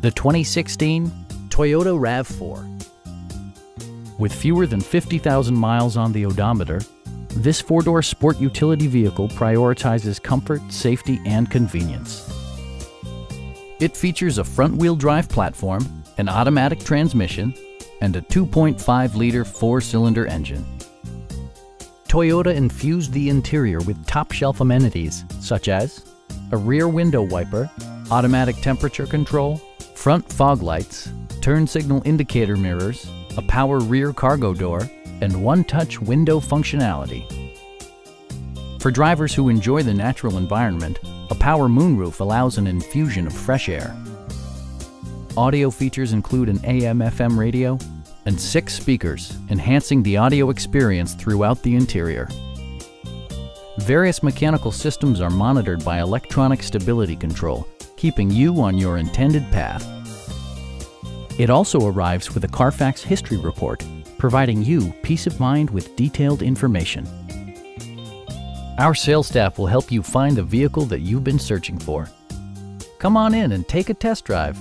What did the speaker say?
The 2016 Toyota RAV4. With fewer than 50,000 miles on the odometer, this four-door sport utility vehicle prioritizes comfort, safety, and convenience. It features a front-wheel drive platform, an automatic transmission, and a 2.5-liter four-cylinder engine. Toyota infused the interior with top-shelf amenities such as a rear window wiper, automatic temperature control, front fog lights, turn signal indicator mirrors, a power rear cargo door, and one-touch window functionality. For drivers who enjoy the natural environment, a power moonroof allows an infusion of fresh air. Audio features include an AM-FM radio and six speakers, enhancing the audio experience throughout the interior. Various mechanical systems are monitored by electronic stability control, keeping you on your intended path. It also arrives with a Carfax history report, providing you peace of mind with detailed information. Our sales staff will help you find the vehicle that you've been searching for. Come on in and take a test drive.